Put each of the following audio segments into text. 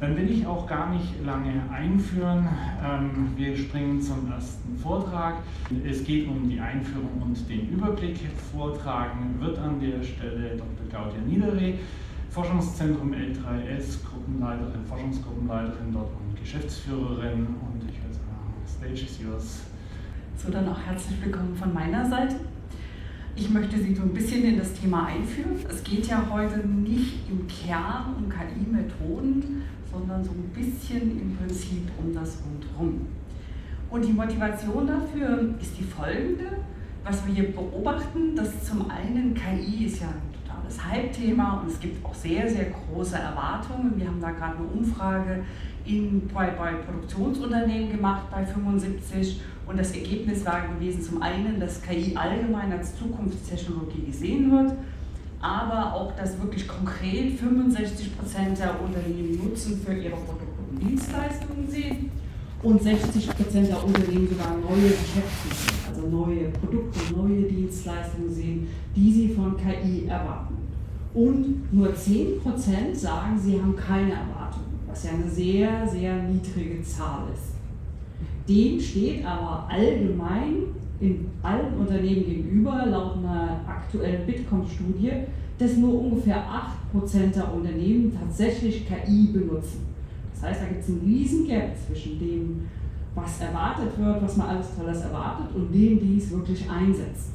Dann will ich auch gar nicht lange einführen. Ähm, wir springen zum ersten Vortrag. Es geht um die Einführung und den Überblick. Vortragen wird an der Stelle Dr. Claudia Niederreh, Forschungszentrum L3S, Gruppenleiterin, Forschungsgruppenleiterin dort und Geschäftsführerin. Und ich würde sagen, Stage is yours. So, dann auch herzlich willkommen von meiner Seite. Ich möchte Sie so ein bisschen in das Thema einführen. Es geht ja heute nicht im Kern um KI-Methoden, sondern so ein bisschen im Prinzip um das Rundherum. Und die Motivation dafür ist die folgende. Was wir hier beobachten, dass zum einen KI ist ja ein totales Hype-Thema und es gibt auch sehr, sehr große Erwartungen. Wir haben da gerade eine Umfrage in, bei, bei Produktionsunternehmen gemacht bei 75 und das Ergebnis war gewesen zum einen, dass KI allgemein als Zukunftstechnologie gesehen wird aber auch, dass wirklich konkret 65 Prozent der Unternehmen Nutzen für ihre Produkte und Dienstleistungen sehen und 60 Prozent der Unternehmen sogar neue Geschäfte, also neue Produkte, neue Dienstleistungen sehen, die sie von KI erwarten. Und nur 10 Prozent sagen, sie haben keine Erwartungen, was ja eine sehr, sehr niedrige Zahl ist. Dem steht aber allgemein in allen Unternehmen gegenüber, laut einer aktuellen Bitkom-Studie, dass nur ungefähr 8% der Unternehmen tatsächlich KI benutzen. Das heißt, da gibt es einen riesen Gap zwischen dem, was erwartet wird, was man alles Tolles erwartet und dem, die es wirklich einsetzt.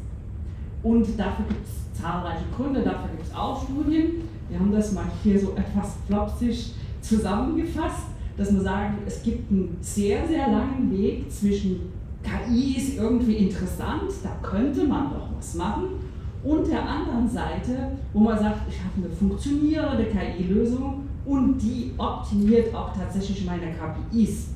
Und dafür gibt es zahlreiche Gründe, dafür gibt es auch Studien. Wir haben das mal hier so etwas flopsig zusammengefasst, dass wir sagen, es gibt einen sehr, sehr langen Weg zwischen KI ist irgendwie interessant, da könnte man doch was machen. Und der anderen Seite, wo man sagt, ich habe eine funktionierende KI-Lösung und die optimiert auch tatsächlich meine KPIs.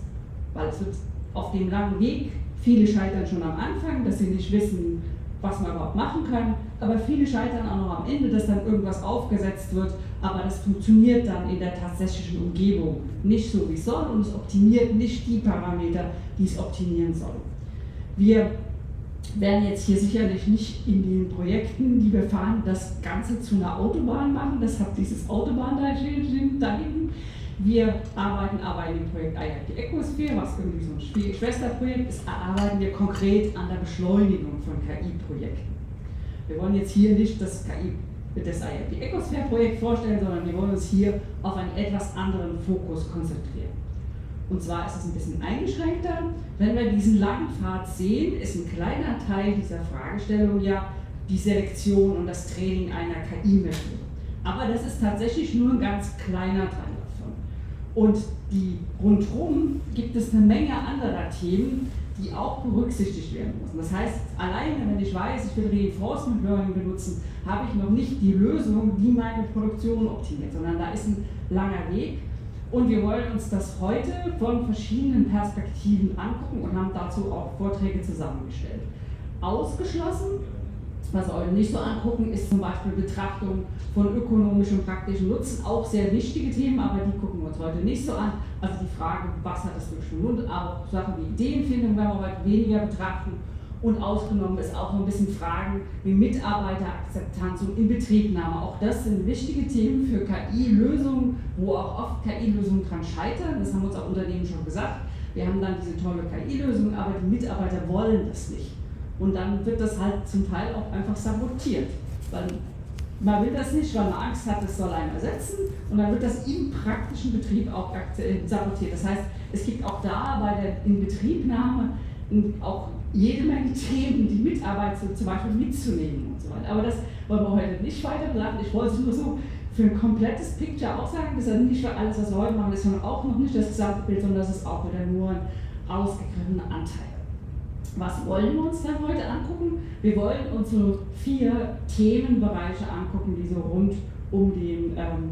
Weil es wird auf dem langen Weg, viele scheitern schon am Anfang, dass sie nicht wissen, was man überhaupt machen kann, aber viele scheitern auch noch am Ende, dass dann irgendwas aufgesetzt wird, aber das funktioniert dann in der tatsächlichen Umgebung nicht so, wie es soll und es optimiert nicht die Parameter, die es optimieren soll. Wir werden jetzt hier sicherlich nicht in den Projekten, die wir fahren, das Ganze zu einer Autobahn machen. Das hat dieses Autobahn da hinten. Wir arbeiten aber in dem Projekt IIT Ecosphere, was irgendwie so ein Schwesterprojekt ist, arbeiten wir konkret an der Beschleunigung von KI-Projekten. Wir wollen jetzt hier nicht das KI das IIT Ecosphere Projekt vorstellen, sondern wir wollen uns hier auf einen etwas anderen Fokus konzentrieren. Und zwar ist es ein bisschen eingeschränkter. Wenn wir diesen langen Pfad sehen, ist ein kleiner Teil dieser Fragestellung ja die Selektion und das Training einer KI-Methode. Aber das ist tatsächlich nur ein ganz kleiner Teil davon. Und die rundherum gibt es eine Menge anderer Themen, die auch berücksichtigt werden müssen. Das heißt, alleine wenn ich weiß, ich will Reinforcement Learning benutzen, habe ich noch nicht die Lösung, die meine Produktion optimiert, sondern da ist ein langer Weg und wir wollen uns das heute von verschiedenen Perspektiven angucken und haben dazu auch Vorträge zusammengestellt. Ausgeschlossen, was wir heute nicht so angucken, ist zum Beispiel Betrachtung von ökonomischem und praktischen Nutzen. Auch sehr wichtige Themen, aber die gucken wir uns heute nicht so an. Also die Frage, was hat das für Grund, auch Sachen wie Ideenfindung werden wir heute weniger betrachten und ausgenommen ist auch ein bisschen Fragen wie Mitarbeiterakzeptanz und Inbetriebnahme. Auch das sind wichtige Themen für KI-Lösungen, wo auch oft KI-Lösungen dran scheitern. Das haben uns auch Unternehmen schon gesagt. Wir haben dann diese tolle KI-Lösung, aber die Mitarbeiter wollen das nicht. Und dann wird das halt zum Teil auch einfach sabotiert. Weil man will das nicht, weil man Angst hat, es soll einen ersetzen. Und dann wird das im praktischen Betrieb auch sabotiert. Das heißt, es gibt auch da bei der Inbetriebnahme auch jede Menge Themen, die Mitarbeit zum Beispiel mitzunehmen und so weiter. Aber das wollen wir heute nicht weiter beladen. Ich wollte es nur so für ein komplettes Picture auch sagen, das ist nicht für alles, was wir heute machen, ist auch noch nicht das gesamte Bild, sondern das ist auch wieder nur ein ausgegriffener Anteil. Was wollen wir uns dann heute angucken? Wir wollen uns so vier Themenbereiche angucken, die so rund um, den, ähm,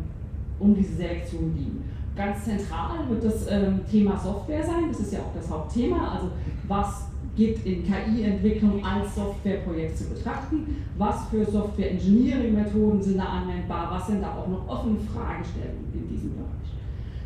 um diese Selektion liegen. Ganz zentral wird das ähm, Thema Software sein, das ist ja auch das Hauptthema. Also was gibt in KI-Entwicklung als Softwareprojekt zu betrachten, was für Software-Engineering-Methoden sind da anwendbar, was sind da auch noch offene Fragestellungen in diesem Bereich.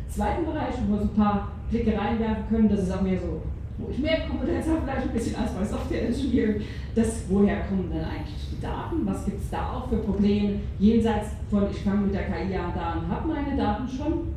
Zweiten Bereich, wo wir so ein paar Blicke reinwerfen können, das ist auch mehr so, wo ich mehr Kompetenz habe, vielleicht ein bisschen als bei Software-Engineering, das, woher kommen denn eigentlich die Daten, was gibt es da auch für Probleme, jenseits von, ich fange mit der KI an da und habe meine Daten schon,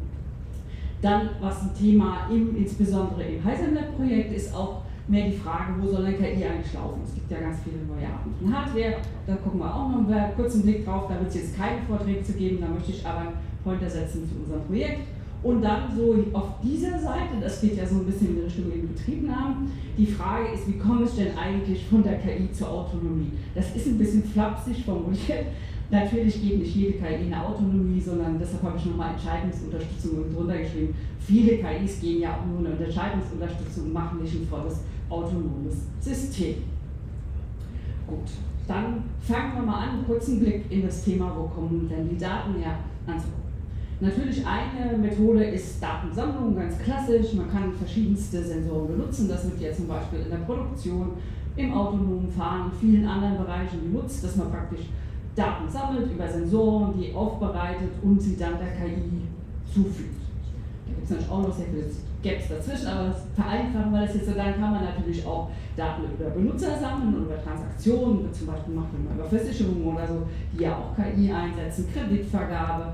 Dann, was ein Thema im, insbesondere im Heisenlab-Projekt ist, auch mehr die Frage, wo soll eine KI eigentlich laufen? Es gibt ja ganz viele neue Arten von Hardware, da gucken wir auch noch einen kurzen Blick drauf, da wird es jetzt keine Vorträge zu geben, da möchte ich aber einen Pointer setzen zu unserem Projekt. Und dann so auf dieser Seite, das geht ja so ein bisschen in Richtung Betriebnahmen, die Frage ist, wie komme ich denn eigentlich von der KI zur Autonomie? Das ist ein bisschen flapsig formuliert. Natürlich geht nicht jede KI eine Autonomie, sondern deshalb habe ich nochmal Entscheidungsunterstützung drunter geschrieben. Viele KIs gehen ja auch nur eine Entscheidungsunterstützung, machen nicht ein volles autonomes System. Gut, dann fangen wir mal an, kurzen Blick in das Thema, wo kommen denn die Daten her, anzugucken. Natürlich eine Methode ist Datensammlung, ganz klassisch. Man kann verschiedenste Sensoren benutzen. Das wird ja zum Beispiel in der Produktion, im autonomen Fahren, in vielen anderen Bereichen genutzt, dass man praktisch Daten sammelt über Sensoren, die aufbereitet und sie dann der KI zufügt. Da gibt es natürlich auch noch sehr viele Gaps dazwischen, aber das vereinfachen wir das jetzt. Und dann kann man natürlich auch Daten über Benutzer sammeln und über Transaktionen, zum Beispiel macht man über Versicherungen oder so, die ja auch KI einsetzen, Kreditvergabe,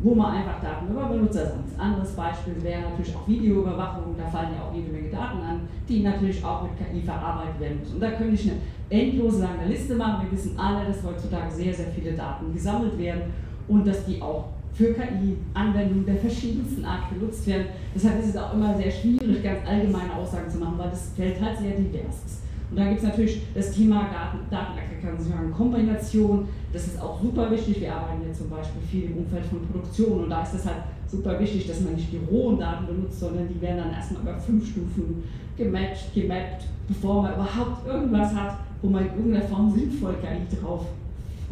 wo man einfach Daten über Benutzer sammelt. Ein anderes Beispiel wäre natürlich auch Videoüberwachung, da fallen ja auch jede Menge Daten an, die natürlich auch mit KI verarbeitet werden müssen. Und da könnte ich eine endlos lange Liste machen. Wir wissen alle, dass heutzutage sehr, sehr viele Daten gesammelt werden und dass die auch für KI-Anwendungen der verschiedensten Art genutzt werden. Deshalb ist es auch immer sehr schwierig, ganz allgemeine Aussagen zu machen, weil das Feld halt sehr divers ist. Und dann gibt es natürlich das Thema Daten, Datenaggregation, Kombination. Das ist auch super wichtig. Wir arbeiten jetzt zum Beispiel viel im Umfeld von Produktion und da ist es halt super wichtig, dass man nicht die rohen Daten benutzt, sondern die werden dann erstmal über fünf Stufen gematcht, gemappt, bevor man überhaupt irgendwas hat, wo man in irgendeiner Form sinnvoll KI drauf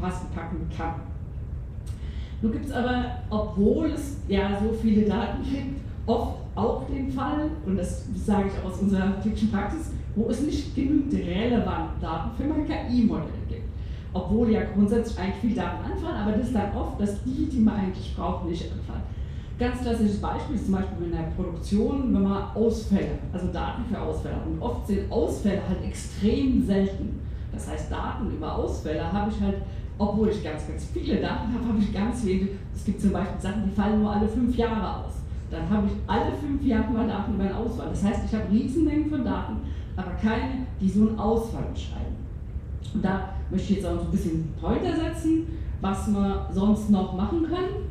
packen kann. Nun gibt es aber, obwohl es ja so viele Daten gibt, oft auch den Fall, und das sage ich auch aus unserer klinischen Praxis, wo es nicht genügend relevante Daten für mein KI-Modell gibt. Obwohl ja grundsätzlich eigentlich viele Daten anfallen, aber das ist dann oft, dass die, die man eigentlich braucht, nicht anfallen. Ganz klassisches Beispiel ist zum Beispiel in der Produktion, wenn man Ausfälle, also Daten für Ausfälle. Und oft sind Ausfälle halt extrem selten. Das heißt, Daten über Ausfälle habe ich halt, obwohl ich ganz, ganz viele Daten habe, habe ich ganz wenige. Es gibt zum Beispiel Sachen, die fallen nur alle fünf Jahre aus. Dann habe ich alle fünf Jahre mal Daten über einen Ausfall. Das heißt, ich habe Riesenmengen von Daten, aber keine, die so einen Ausfall beschreiben. Und da möchte ich jetzt auch ein bisschen Pointer setzen, was wir sonst noch machen können.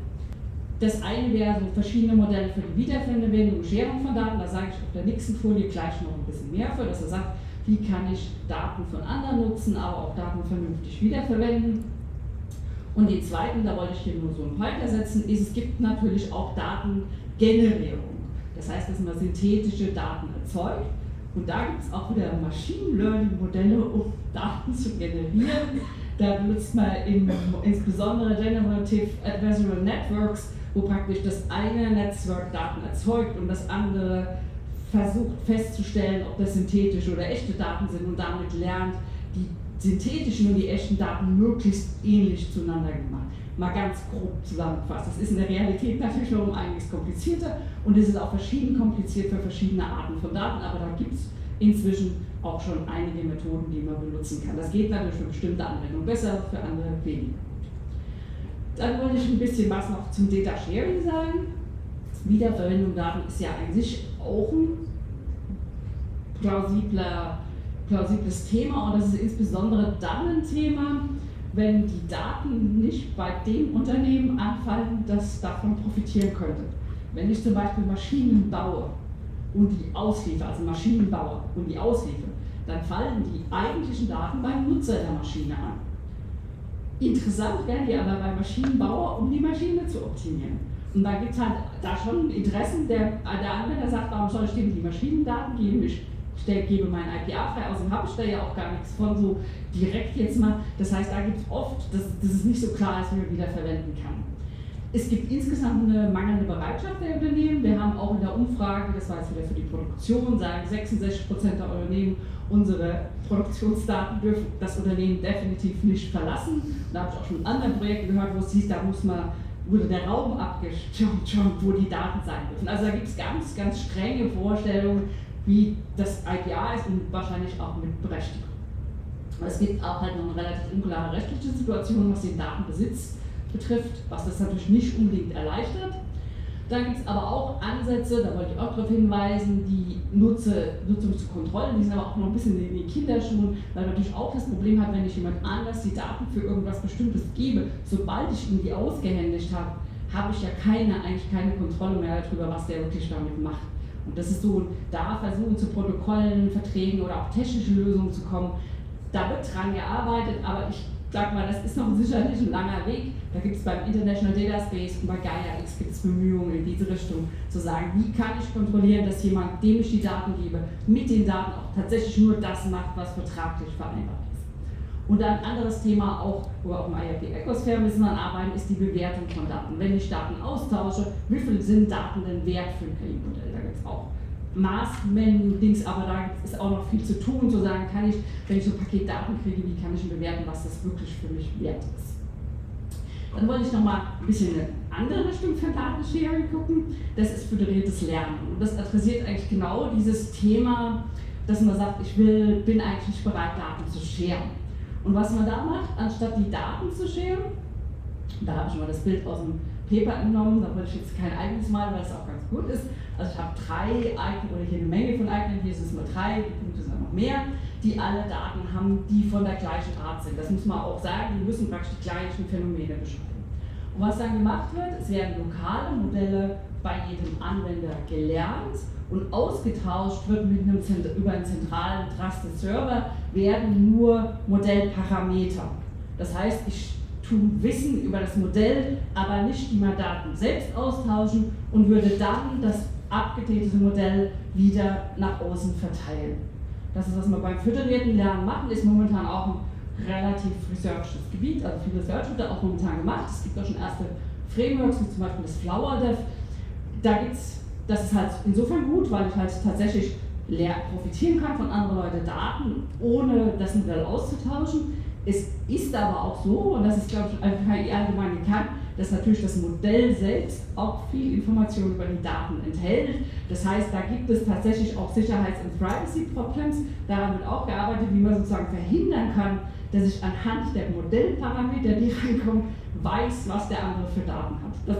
Das eine wäre so verschiedene Modelle für die Wiederverwendung und Scherung von Daten. Da sage ich auf der nächsten Folie gleich noch ein bisschen mehr für, dass er sagt, wie kann ich Daten von anderen nutzen, aber auch Daten vernünftig wiederverwenden. Und die zweiten, da wollte ich hier nur so ein Pointer setzen, ist, es gibt natürlich auch Datengenerierung. Das heißt, dass man synthetische Daten erzeugt und da gibt es auch wieder Machine Learning Modelle, um Daten zu generieren. Da benutzt man in, insbesondere Generative Adversarial Networks, wo praktisch das eine Netzwerk Daten erzeugt und das andere versucht festzustellen, ob das synthetische oder echte Daten sind und damit lernt, die synthetischen und die echten Daten möglichst ähnlich zueinander gemacht. Mal ganz grob zusammengefasst. Das ist in der Realität natürlich noch um einiges komplizierter und es ist auch verschieden kompliziert für verschiedene Arten von Daten, aber da gibt es inzwischen auch schon einige Methoden, die man benutzen kann. Das geht natürlich für bestimmte Anwendungen besser, für andere weniger. Dann wollte ich ein bisschen was noch zum Data Sharing sagen. Wiederverwendung Daten ist ja an sich auch ein plausibler, plausibles Thema und das ist insbesondere dann ein Thema, wenn die Daten nicht bei dem Unternehmen anfallen, das davon profitieren könnte. Wenn ich zum Beispiel Maschinen baue und die ausliefere, also Maschinenbauer und die ausliefere, dann fallen die eigentlichen Daten beim Nutzer der Maschine an. Interessant werden die aber beim Maschinenbauer, um die Maschine zu optimieren. Und da gibt es halt da schon Interessen, der, der Anwender sagt, warum soll ich dir die Maschinendaten geben? Ich stell, gebe mein IPA frei, außerdem habe ich da ja auch gar nichts von so direkt jetzt mal. Das heißt, da gibt es oft, dass, dass es nicht so klar ist, wie man wieder verwenden kann. Es gibt insgesamt eine mangelnde Bereitschaft der Unternehmen. Wir haben auch in der Umfrage, das war jetzt wieder für die Produktion, sagen 66 Prozent der Unternehmen, unsere Produktionsdaten dürfen das Unternehmen definitiv nicht verlassen. Da habe ich auch schon in anderen Projekten gehört, wo es hieß, da muss man wurde der Raum abgestimmt, wo die Daten sein dürfen. Also da gibt es ganz, ganz strenge Vorstellungen, wie das IPA ist und wahrscheinlich auch mit Berechtigung. Es gibt auch halt noch eine relativ unklare rechtliche Situation, was den Datenbesitz betrifft, was das natürlich nicht unbedingt erleichtert. Dann gibt es aber auch Ansätze, da wollte ich auch darauf hinweisen, die Nutze, Nutzung zu kontrollen, die sind aber auch noch ein bisschen in den Kinderschuhen, weil man natürlich auch das Problem hat, wenn ich jemand anders die Daten für irgendwas Bestimmtes gebe, sobald ich ihn die ausgehändigt habe, habe ich ja keine, eigentlich keine Kontrolle mehr darüber, was der wirklich damit macht. Und das ist so, da versuchen zu Protokollen, Verträgen oder auch technische Lösungen zu kommen. Da wird dran gearbeitet, aber ich sag mal, das ist noch sicherlich ein langer Weg. Da gibt es beim International Data Space und bei GaiaX gibt es Bemühungen in diese Richtung, zu sagen, wie kann ich kontrollieren, dass jemand, dem ich die Daten gebe, mit den Daten auch tatsächlich nur das macht, was vertraglich vereinbart. Und ein anderes Thema auch, wo wir auch im IRP Ecosphäre müssen wir arbeiten, ist die Bewertung von Daten. Wenn ich Daten austausche, wie viel sind Daten denn wert für ein KI-Modell? Da gibt es auch Maßmengen-Dings, aber da ist auch noch viel zu tun, zu sagen, kann ich, wenn ich so ein Paket Daten kriege, wie kann ich bewerten, was das wirklich für mich wert ist. Dann wollte ich nochmal ein bisschen in eine andere Richtung für Datensharing gucken. Das ist föderiertes Lernen. Und das adressiert eigentlich genau dieses Thema, dass man sagt, ich will, bin eigentlich bereit, Daten zu scheren. Und was man da macht, anstatt die Daten zu scheren, da habe ich mal das Bild aus dem Paper entnommen, da wollte ich jetzt kein eigenes Mal, weil es auch ganz gut ist. Also ich habe drei Icon oder hier eine Menge von Icon, hier sind es nur drei, die Punkte sind noch mehr, die alle Daten haben, die von der gleichen Art sind. Das muss man auch sagen, die müssen praktisch die gleichen Phänomene beschreiben. Und was dann gemacht wird, es werden lokale Modelle bei jedem Anwender gelernt und ausgetauscht wird mit einem, über einen zentralen Trusted Server, werden nur Modellparameter. Das heißt, ich tue Wissen über das Modell, aber nicht die Daten selbst austauschen und würde dann das abgedatete Modell wieder nach außen verteilen. Das ist, was wir beim föderierten Lernen machen, ist momentan auch ein relativ researches Gebiet, also viel Research wird da auch momentan gemacht. Es gibt auch schon erste Frameworks, wie zum Beispiel das FlowerDev. Da gibt's, das ist halt insofern gut, weil ich halt tatsächlich profitieren kann von anderen Leuten Daten, ohne das Modell auszutauschen. Es ist aber auch so, und das ist, glaube ich, einfach allgemein gekannt, dass natürlich das Modell selbst auch viel Information über die Daten enthält. Das heißt, da gibt es tatsächlich auch Sicherheits- und Privacy-Problems. Daran wird auch gearbeitet, wie man sozusagen verhindern kann, dass ich anhand der Modellparameter, die reinkommen, weiß, was der andere für Daten hat. Das,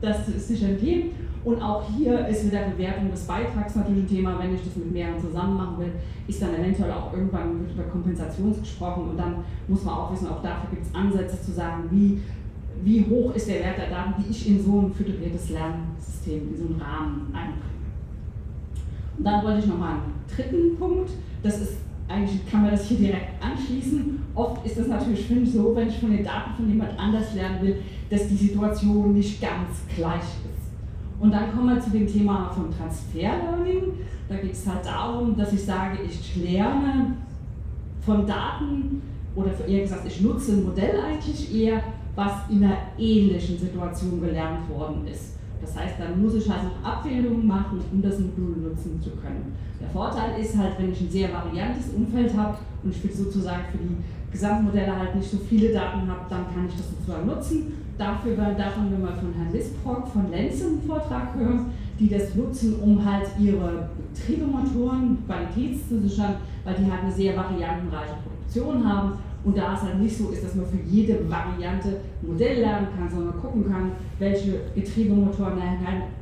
das ist sicher ein Thema. Und auch hier ist mit der Bewertung des Beitrags natürlich ein Thema, wenn ich das mit mehreren zusammen machen will, ist dann eventuell auch irgendwann über Kompensation gesprochen und dann muss man auch wissen, auch dafür gibt es Ansätze zu sagen, wie wie hoch ist der Wert der Daten, die ich in so ein föderiertes Lernsystem, in so einen Rahmen einbringe. Und dann wollte ich nochmal einen dritten Punkt, das ist eigentlich kann man das hier direkt anschließen. Oft ist das natürlich mich so, wenn ich von den Daten von jemand anders lernen will, dass die Situation nicht ganz gleich ist. Und dann kommen wir zu dem Thema von Transferlearning. Da geht es halt darum, dass ich sage, ich lerne von Daten oder eher gesagt, ich nutze ein Modell eigentlich eher was in einer ähnlichen Situation gelernt worden ist. Das heißt, dann muss ich halt noch Abbildungen machen, um das Modul nutzen zu können. Der Vorteil ist halt, wenn ich ein sehr variantes Umfeld habe und ich will sozusagen für die Gesamtmodelle halt nicht so viele Daten habe, dann kann ich das sozusagen nutzen. Dafür davon wir mal von Herrn Lisbrock von Lenz einen Vortrag hören, die das nutzen, um halt ihre Betriebemotoren qualitätszusichern, weil die halt eine sehr variantenreiche Produktion haben und da es halt nicht so ist, dass man für jede Variante ein Modell lernen kann, sondern gucken kann, welche Getriebemotoren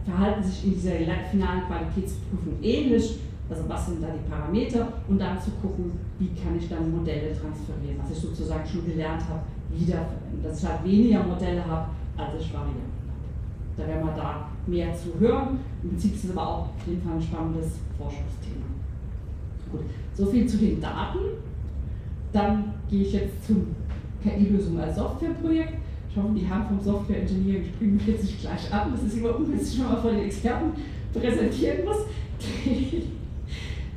verhalten sich in dieser finalen Qualitätsprüfung ähnlich, also was sind da die Parameter und dann zu gucken, wie kann ich dann Modelle transferieren, was ich sozusagen schon gelernt habe, wiederverwenden. Dass ich halt weniger Modelle habe, als ich Varianten habe. Da werden wir da mehr zu hören. Im Prinzip ist es aber auch auf jeden Fall ein spannendes Forschungsthema. Gut, soviel zu den Daten. Dann gehe ich jetzt zum KI-Lösung als Softwareprojekt. Ich hoffe, die haben vom Software Engineering springen mich jetzt nicht gleich ab. Das ist immer ungünstig, wenn man vor den Experten präsentieren muss.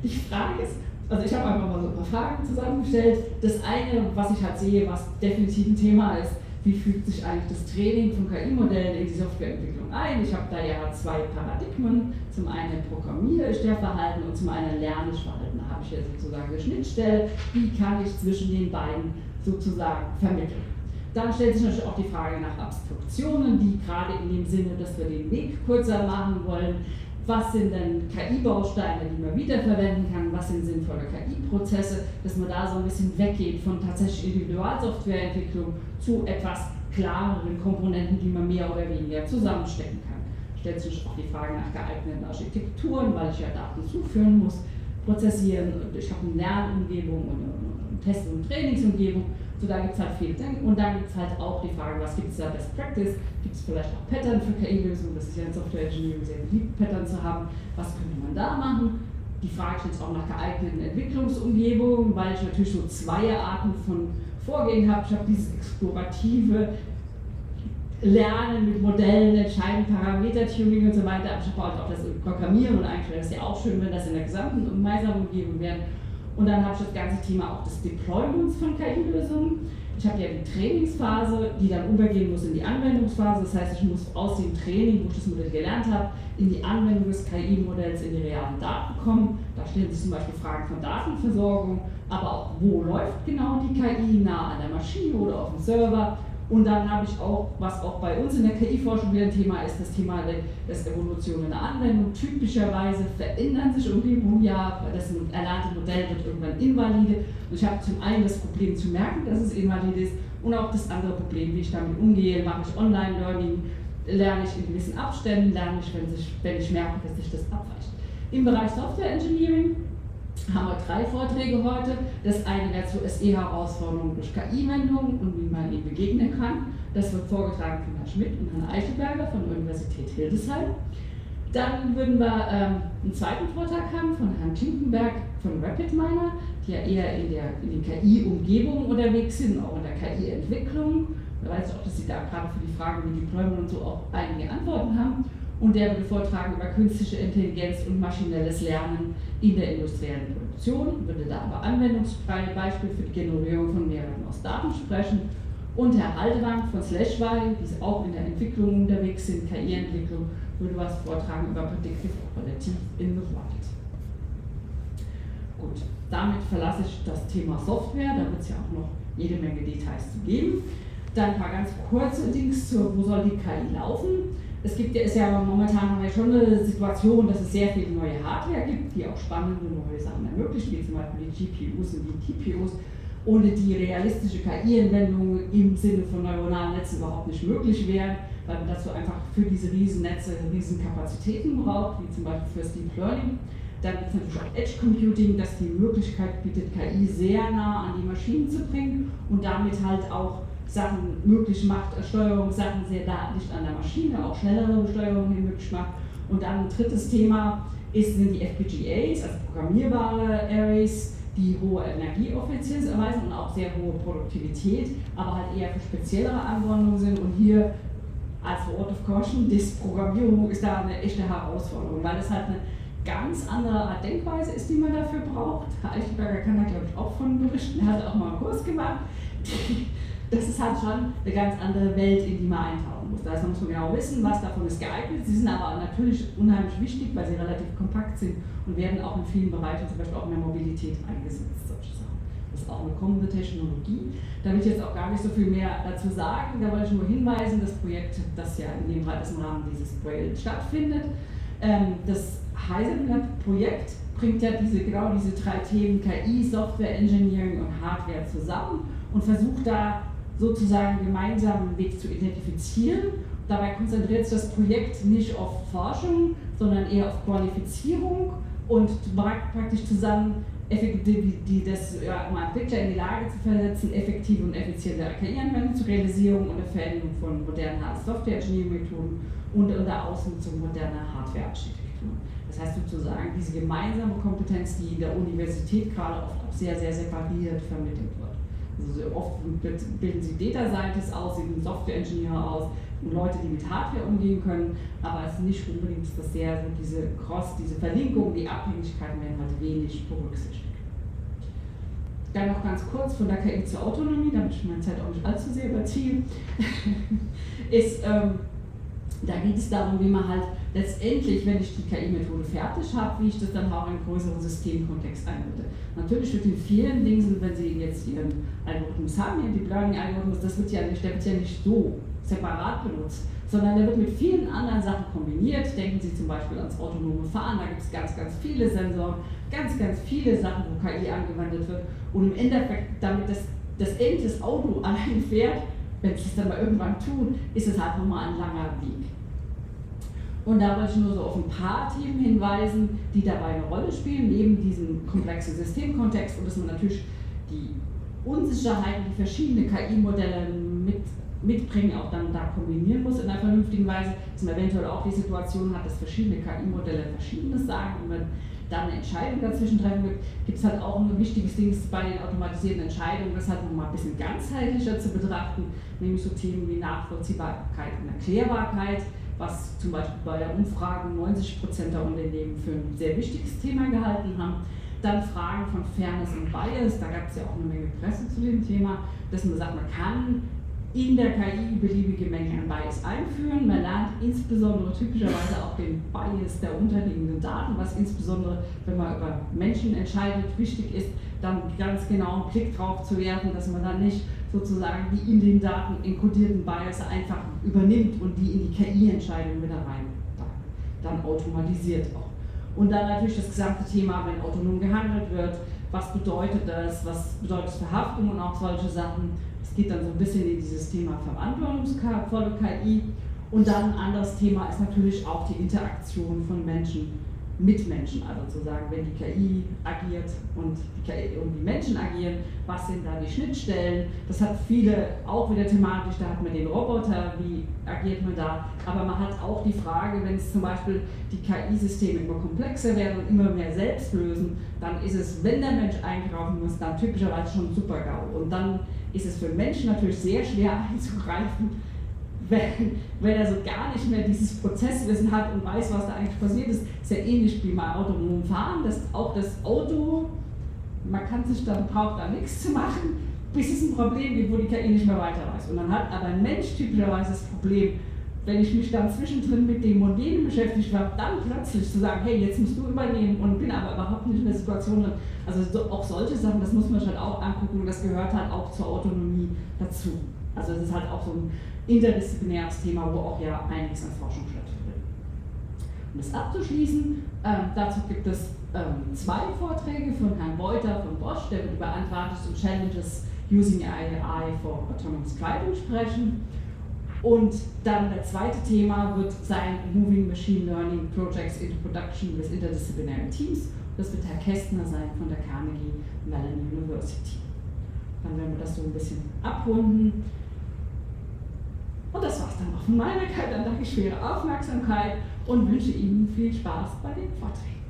Die Frage ist, also ich habe einfach mal so ein paar Fragen zusammengestellt. Das eine, was ich halt sehe, was definitiv ein Thema ist, wie fügt sich eigentlich das Training von KI-Modellen in die Softwareentwicklung ein. Ich habe da ja zwei Paradigmen. Zum einen programmiere ich der Verhalten und zum anderen lerne ich Verhalten. Da habe ich ja sozusagen eine Schnittstelle. Wie kann ich zwischen den beiden sozusagen vermitteln? Dann stellt sich natürlich auch die Frage nach Abstraktionen, die gerade in dem Sinne, dass wir den Weg kürzer machen wollen, was sind denn KI-Bausteine, die man wiederverwenden kann, was sind sinnvolle KI-Prozesse, dass man da so ein bisschen weggeht von tatsächlich Individualsoftwareentwicklung zu etwas klareren Komponenten, die man mehr oder weniger zusammenstecken kann. stellt sich auch die Frage nach geeigneten Architekturen, weil ich ja Daten zuführen muss, prozessieren. Ich habe eine Lernumgebung und eine Test- und Trainingsumgebung. So, da gibt es halt viel Denken. Und dann gibt es halt auch die Frage, was gibt es da Best Practice? Gibt es vielleicht auch Pattern für KI-Lösungen? Das ist ja in Software Engineering sehr beliebt, Pattern zu haben. Was könnte man da machen? Die Frage stellt sich auch nach geeigneten Entwicklungsumgebungen, weil ich natürlich so zwei Arten von Vorgehen habe. Ich habe dieses explorative Lernen mit Modellen, Entscheiden, Parameter-Tuning und so weiter. Aber ich habe auch das Programmieren und eigentlich wäre es ja auch schön, wenn das in der gesamten Umgebung wäre. Und dann habe ich das ganze Thema auch des Deployments von KI-Lösungen. Ich habe ja die Trainingsphase, die dann übergehen muss in die Anwendungsphase. Das heißt, ich muss aus dem Training, wo ich das Modell gelernt habe, in die Anwendung des KI-Modells in die realen Daten kommen. Da stellen sich zum Beispiel Fragen von Datenversorgung, aber auch, wo läuft genau die KI, nah an der Maschine oder auf dem Server und dann habe ich auch, was auch bei uns in der KI-Forschung wieder ein Thema ist, das Thema des Evolution in der Anwendung. Typischerweise verändern sich Umgebungen ja, das erlernte Modell wird irgendwann invalide. Und ich habe zum einen das Problem zu merken, dass es invalide ist und auch das andere Problem, wie ich damit umgehe. Mache ich Online-Learning, lerne ich in gewissen Abständen, lerne ich, wenn, sich, wenn ich merke, dass sich das abweicht. Im Bereich Software Engineering haben wir drei Vorträge heute. Das eine wäre zu SE-Herausforderungen durch KI-Wendungen und wie man ihnen begegnen kann. Das wird vorgetragen von Herrn Schmidt und Herrn Eichelberger von der Universität Hildesheim. Dann würden wir ähm, einen zweiten Vortrag haben von Herrn Tinkenberg von RapidMiner, die ja eher in, der, in den KI-Umgebungen unterwegs sind, auch in der KI-Entwicklung. Da weiß auch, dass Sie da gerade für die Fragen wie Deployment und so auch einige Antworten haben und der würde vortragen über künstliche Intelligenz und maschinelles Lernen in der industriellen Produktion, würde da aber Anwendungsbeispiele für die Generierung von Mehrwerten aus Daten sprechen. Und Herr Haldewang von Slashway, die auch in der Entwicklung unterwegs sind, KI-Entwicklung, würde was vortragen über Predictive Operative in the Wild. Gut, damit verlasse ich das Thema Software, da wird es ja auch noch jede Menge Details zu geben. Dann ein paar ganz kurze Dings zur, wo soll die KI laufen es gibt ist ja momentan haben wir schon eine Situation, dass es sehr viel neue Hardware gibt, die auch spannende neue Sachen ermöglicht, wie zum Beispiel die GPUs und die TPUs, ohne die realistische KI-Anwendung im Sinne von neuronalen Netzen überhaupt nicht möglich wäre, weil man dazu einfach für diese Riesennetze Riesenkapazitäten braucht, wie zum Beispiel für Deep Learning. Dann gibt es natürlich auch Edge Computing, das die Möglichkeit bietet, KI sehr nah an die Maschinen zu bringen und damit halt auch Sachen möglich macht, Steuerung Sachen sehr datendicht an der Maschine, auch schnellere Steuerungen möglich macht. Und dann ein drittes Thema ist, sind die FPGAs, also programmierbare Arrays, die hohe Energieeffizienz erweisen und auch sehr hohe Produktivität, aber halt eher für speziellere Anwendungen sind. Und hier als Wort of Caution, die Programmierung ist da eine echte Herausforderung, weil es halt eine ganz andere Art Denkweise ist, die man dafür braucht. Herr Eichenberger kann da, glaube ich, auch von berichten. Er hat auch mal einen Kurs gemacht das ist halt schon eine ganz andere Welt, in die man eintauchen muss. Da muss man genau wissen, was davon ist geeignet. Sie sind aber natürlich unheimlich wichtig, weil sie relativ kompakt sind und werden auch in vielen Bereichen, zum Beispiel auch in der Mobilität eingesetzt, solche Sachen. Das ist auch eine kommende Technologie. Da will ich jetzt auch gar nicht so viel mehr dazu sagen. Da wollte ich nur hinweisen, das Projekt, das ja in dem Rahmen dieses Projekts stattfindet, ähm, das Heisenberg-Projekt bringt ja diese, genau diese drei Themen KI, Software Engineering und Hardware zusammen und versucht da sozusagen gemeinsamen Weg zu identifizieren. Dabei konzentriert sich das Projekt nicht auf Forschung, sondern eher auf Qualifizierung und praktisch zusammen die, das, ja, in die Lage zu versetzen, effektive und effiziente KI-Anwendungen zur Realisierung und der Veränderung von modernen Software-Engineering-Methoden und der Ausnutzung moderner Hardware-Architektur. Das heißt sozusagen diese gemeinsame Kompetenz, die in der Universität gerade oft auch sehr, sehr separiert vermittelt wird. Also oft bilden sie Data Scientists aus, sie bilden Software-Engineer aus und Leute, die mit Hardware umgehen können, aber es ist nicht unbedingt das sehr so diese Cross, diese Verlinkung, die Abhängigkeiten werden halt wenig berücksichtigt. Dann noch ganz kurz von der KI zur Autonomie, damit ich meine Zeit auch nicht allzu sehr überziehe, ist, ähm, da geht es darum, wie man halt letztendlich, wenn ich die KI-Methode fertig habe, wie ich das dann auch in größeren Systemkontext einbinde. Natürlich wird in vielen Dingen, wenn Sie jetzt Ihren Algorithmus haben, Ihren Deep Learning-Algorithmus, das wird ja nicht, der wird ja nicht so separat benutzt, sondern der wird mit vielen anderen Sachen kombiniert. Denken Sie zum Beispiel ans autonome Fahren, da gibt es ganz, ganz viele Sensoren, ganz, ganz viele Sachen, wo KI angewendet wird. Und im Endeffekt, damit das, das End des Auto allein fährt, wenn sie es dann mal irgendwann tun, ist es halt nochmal ein langer Weg. Und da wollte ich nur so auf ein paar Themen hinweisen, die dabei eine Rolle spielen, neben diesem komplexen Systemkontext und dass man natürlich die Unsicherheiten, die verschiedene KI-Modelle mit, mitbringen, auch dann da kombinieren muss in einer vernünftigen Weise, dass man eventuell auch die Situation hat, dass verschiedene KI-Modelle Verschiedenes sagen und man dann eine Entscheidung dazwischen treffen wird, gibt es halt auch ein wichtiges Ding bei den automatisierten Entscheidungen, das halt nochmal ein bisschen ganzheitlicher zu betrachten, nämlich so Themen wie Nachvollziehbarkeit und Erklärbarkeit, was zum Beispiel bei der Umfrage 90% der Unternehmen für ein sehr wichtiges Thema gehalten haben. Dann Fragen von Fairness und Bias, da gab es ja auch eine Menge Presse zu dem Thema, dass man sagt, man kann in der KI beliebige Mengen an Bias einführen. Man lernt insbesondere typischerweise auch den Bias der unterliegenden Daten, was insbesondere, wenn man über Menschen entscheidet, wichtig ist, dann ganz genau einen Blick drauf zu werfen, dass man dann nicht sozusagen die in den Daten inkodierten Bias einfach übernimmt und die in die KI-Entscheidung wieder rein dann automatisiert auch. Und dann natürlich das gesamte Thema, wenn autonom gehandelt wird, was bedeutet das, was bedeutet das für Haftung und auch solche Sachen. Geht dann so ein bisschen in dieses Thema verantwortungsvolle KI. Und dann ein anderes Thema ist natürlich auch die Interaktion von Menschen Mitmenschen, also zu sagen, wenn die KI agiert und die, KI und die Menschen agieren, was sind da die Schnittstellen? Das hat viele auch wieder thematisch, da hat man den Roboter, wie agiert man da? Aber man hat auch die Frage, wenn es zum Beispiel die KI-Systeme immer komplexer werden und immer mehr selbst lösen, dann ist es, wenn der Mensch eingreifen muss, dann typischerweise schon Super-GAU. Und dann ist es für Menschen natürlich sehr schwer einzugreifen, wenn, wenn er so gar nicht mehr dieses Prozesswissen hat und weiß, was da eigentlich passiert ist, ist ja ähnlich wie bei autonomem Fahren, dass auch das Auto, man kann sich dann, braucht da nichts zu machen, bis es ein Problem gibt, wo die KI nicht mehr weiter weiß. Und dann hat aber ein Mensch typischerweise das Problem, wenn ich mich dann zwischendrin mit dem und jenem beschäftigt habe, dann plötzlich zu sagen, hey, jetzt musst du übernehmen und bin aber überhaupt nicht in der Situation drin. Also so, auch solche Sachen, das muss man sich halt auch angucken, das gehört halt auch zur Autonomie dazu. Also es ist halt auch so ein interdisziplinäres Thema, wo auch ja einiges an Forschung stattfindet. Um das abzuschließen, äh, dazu gibt es ähm, zwei Vorträge von Herrn Beuter von Bosch, der wird über Advantages und Challenges using AI for Autonomous Driving sprechen. Und dann das zweite Thema wird sein Moving Machine Learning Projects into Production with Interdisciplinary Teams. Das wird Herr Kästner sein von der Carnegie Mellon University. Dann werden wir das so ein bisschen abrunden. Und das war es dann auch von meiner Seite. Dann danke ich für Ihre Aufmerksamkeit und wünsche Ihnen viel Spaß bei den Vorträgen.